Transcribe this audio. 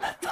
来走